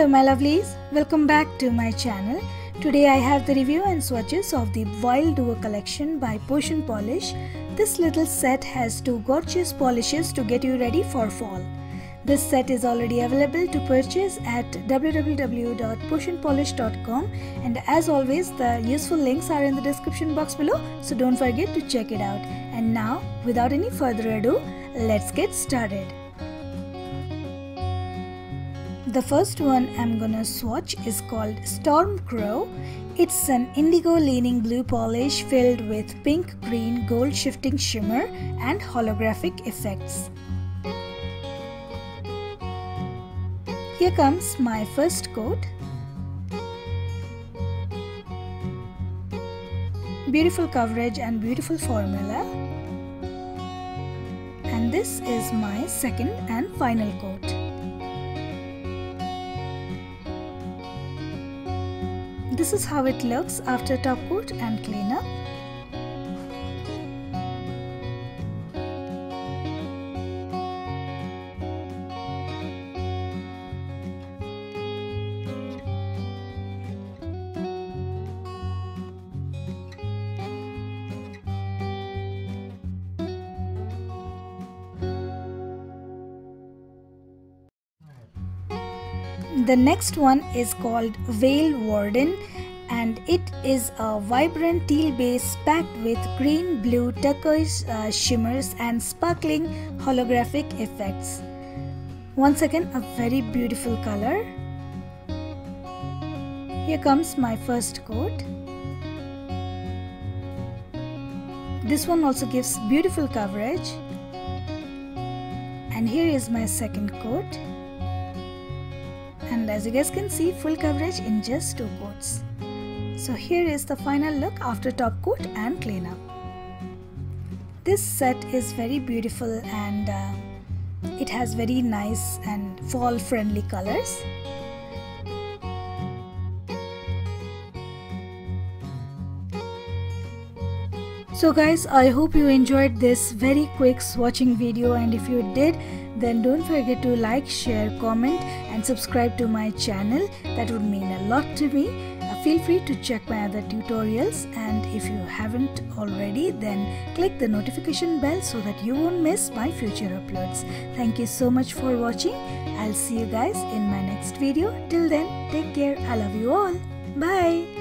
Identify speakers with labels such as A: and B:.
A: Hello my lovelies, welcome back to my channel. Today I have the review and swatches of the Wild Duo collection by Potion Polish. This little set has two gorgeous polishes to get you ready for fall. This set is already available to purchase at www.potionpolish.com and as always the useful links are in the description box below so don't forget to check it out. And now without any further ado, let's get started. The first one I'm gonna swatch is called Stormcrow. It's an indigo leaning blue polish filled with pink, green, gold shifting shimmer and holographic effects. Here comes my first coat. Beautiful coverage and beautiful formula. And this is my second and final coat. This is how it looks after top coat and cleanup. The next one is called Vale Warden and it is a vibrant teal base packed with green, blue, turquoise uh, shimmers and sparkling holographic effects. Once again, a very beautiful color. Here comes my first coat. This one also gives beautiful coverage. And here is my second coat as you guys can see full coverage in just two coats. So here is the final look after top coat and cleanup. This set is very beautiful and uh, it has very nice and fall friendly colors. So guys, I hope you enjoyed this very quick swatching video and if you did, then don't forget to like, share, comment and subscribe to my channel. That would mean a lot to me. Uh, feel free to check my other tutorials and if you haven't already, then click the notification bell so that you won't miss my future uploads. Thank you so much for watching. I'll see you guys in my next video. Till then, take care. I love you all. Bye.